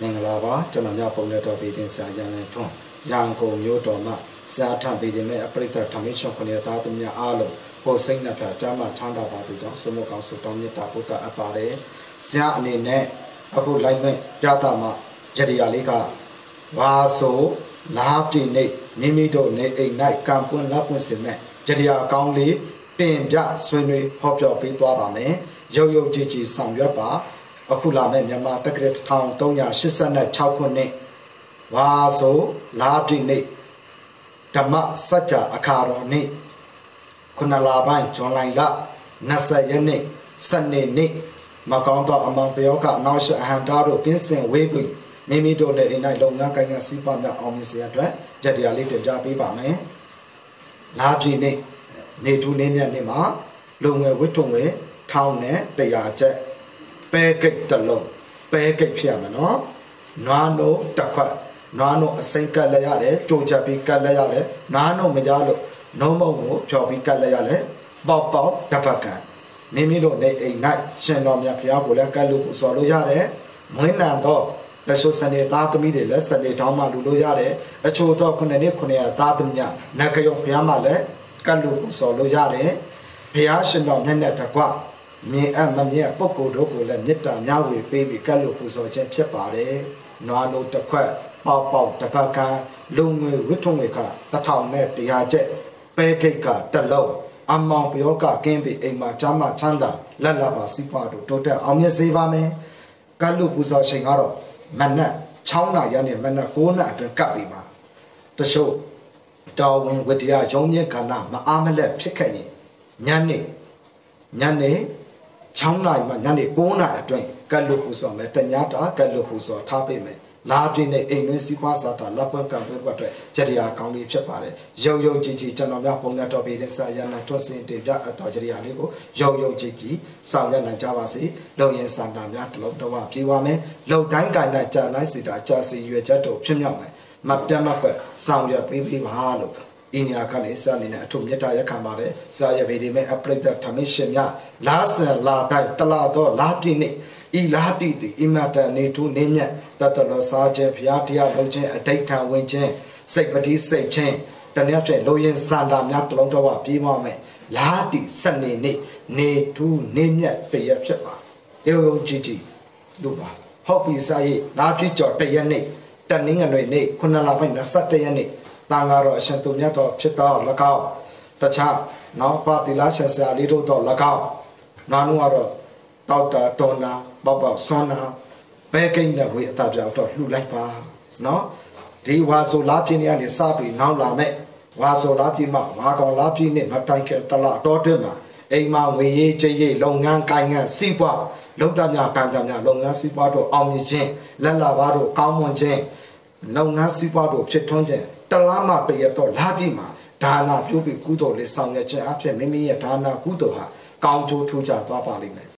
မင်္ဂလာပါကျွန်တော်များပုံလက်တော်ပြည်တင်ဆရာရန်လင်းထွန်းရန်ကုန်မြို့တော်မှာဆရာထံပြည်တင်မဲ့အပရိသတ်ဓမ္မရှင်ခုနှစ်သားသမီးအားလုံးကိုစိတ်နှပြကျမ်းမာချမ်းသာပါသူကြောင့်ဆုမကောင်းဆုတောင်းမြတ်တာဘုဒ္ဓအပ်ပါတယ်ဆရာအနေနဲ့အခုလိုက်မဲ့ပြတာမှာရည်ရလေးကဘာဆိုလားပြိနေမိမိတို့နေအိမ်၌ကံပွင့်လက်ပွင့်စင်မဲ့ရည်ရအကောင်းလေးတင်ပြဆွေးနွေးဟောပြောပေးသွားပါမယ်ရုပ်ရုပ်ကြည်ကြည်ဆောင်ရွက်ပါ အခုလာမယ့်မြန်မာတက္ကရာ1386ခုနှစ်ဝါဆိုလာပြည့်နေ့ဓမ္မစัจ जा အခါတော်နေ့ခုနလာပိုင်းဇွန်လလ20ရက်နေ့စနေနေ့မကောင်းသောအမောင်ပယောကအနောက်ရှအဟံတာတို့ပြင်းစင်ဝေးပြီးမိမိတို့နဲ့အိမ်၌လုပ်ငန်းကိုင်ငန်းစီးပွားများအောင်မြင်စေရအတွက်ကြက်တရားလေးတင်ပြပေးပါမယ်။လာပြည့်နေ့နေထူးနေ့မြတ်နေ့မှာလုံငယ်ဝိထုံဝဲထောင်းနဲ့တရားချက် ပဲကိတ်တစ်လုံးပဲကိတ်ဖြစ်ရမယ်နော်နွားနို့တစ်ခွက်နွားနို့အစိမ့်ကတ်လည်းရတယ်ကြိုချက်ပြီးကတ်လည်းရတယ်နွားနို့မရလို့နှုံးမုံကိုဖြော်ပြီးကတ်လည်းရတယ်ပေါက်ပေါက်တပတ်ကန်မိမိတို့နေအိမ်၌ရှင်တော်မြတ်ဘုရားကိုလည်းကတ်လို့ဆိုလို့ရတယ်မွေးနံတော့တချို့စနေသားသမီးတွေလည်းစနေတောင်းမှလူလို့ရတယ်အချို့တော့ခုနှစ်နှစ်ခုနှစ်ရသားသမီးများနဂယုံဘုရားမှလည်းကတ်လို့ဆိုလို့ရတယ်ဘုရားရှင်တော်မြတ်နဲ့တကွ မြင်အပ်မမြင်ပုဂ္ဂိုလ်တို့ကိုလည်းမေတ္တာများဝေပေးပြီးကတ်လို့ပူဇော်ခြင်းဖြစ်ပါတယ်။နွားနို့တစ်ခွက်ပေါက်ပေါက်တစ်ပတ်ကန်လုံငွေဝိထုံငွေကတထောင်နဲ့တရားကျက်ပဲခိတ်ကတလုံးအမောင်ပြောကကင်းပြီးအိမ်မှာချမ်းမချမ်းသာလက်လာပါစီးပွားတို့တိုးတက်အောင်မြင်စေပါမယ်။ကတ်လို့ပူဇော်ခြင်းကတော့မနက်6နာရီနဲ့မနက်9နာရီအတွင်းကပ်ပြီးပါတချို့တော်ဝင်ဝတ္တရားရုံးမြင့်ခန္ဓာမအားမလက်ဖြစ်ခဲ့ရင်ညနေညနေ 6နာရီမှညနေ9နာရီအတွင်းကတ်လို့ပူဇော်မယ်တညတာကတ်လို့ပူဇော်ထားပေးမယ်လာပြည့်နဲ့အိမ်တွင်းစီးပွားစားတာလက်ပွက်ကံပွက်အတွက်ကြရိယာကောင်းလေးဖြစ်ပါတယ်ရုံရုံကြည်ကြည်ကျွန်တော်များပုံနဲ့တော်ပြီးတဲ့ဆာယနာတွတ်စင်တင်ပြအတော်ကြရိယာလေးကိုရုံရုံကြည်ကြည်ဆောင်ရွက်နိုင်ကြပါစေလုံရင်စံတာများတလုံးတော့ပြေးပါမယ်လုံတိုင်းကင်တိုင်းကြာတိုင်းစီတာကြာစီရွယ်ချက်တို့ဖြစ်မြောက်မယ်မပြတ်မကွက်ဆောင်ရွက်ပေးပေးပါလို့ အင်းညာကနေစနေနဲ့အထုမြတ်တာရက်ခံပါတယ်စာရဗေဒီမဲ့အပရိသတ်ဓမ္မရှင်များလာဆန်လာတိုင်းတလာတော့လာပြည့်နေ့ဤလာတိတိအမတန်နေထုနေမြတ်တတလောစားခြင်းဘုရားတရားလုံးခြင်းအဋိဌံဝင်ခြင်းစိတ်ပတိစိတ်ချင်းတနည်းဖြင့်လိုရင်စန္ဒာများတလုံးတော့ပြေးမမယ်လာတိစနေနေ့နေထုနေမြတ်ပြရဖြစ်ပါရုံရုံကြည်ကြည်လို့ပါဟုတ်ပြီစာရေးလာပြည့်ကျော်တရက်နေ့တနင်္ဂနွေနေ့ခုနလပိုင်း21ရက်နေ့ တန်ဃာတော်အရှင်သူမြတ်တော်ဖြစ်တော်၎င်းတခြားနောက်ပါတိလာရှင်ဆရာလေးတို့တော်၎င်းနာနုကတော့တောက်တာတော်နာပေါပေါဆွမ်းနာဘဲကိန်းတဲ့ဝေအတာပြောက်တော့လှူလိုက်ပါနော်ဒီဝါဆိုလားပြင်းနေကနေစပြီးနောက်လာမဲ့ဝါဆိုလားပြင်းမှဝါကောင်လားပြင်းနဲ့မတိုင်ကတလတော်တွင်မှာအိမ်မှာဝေရေးချေရေးလုပ်ငန်းကိုင်ငန်းစီးပွားလုံတများကံကြများလုပ်ငန်းစီးပွားတို့အောင်မြင်ခြင်းလက်လာပါတို့ကောင်းမွန်ခြင်းလုပ်ငန်းစီးပွားတို့ဖြစ်ထွန်းခြင်း တလားမှတရတော့လာပြီမှာဒါနာပြုပြီးကုသိုလ်လေးဆောင်ရွက်ခြင်းအဖြစ်မိမိရဲ့ဒါနာကုသိုလ်ဟာကောင်းကျိုးထူးခြားသွားပါလိမ့်မယ်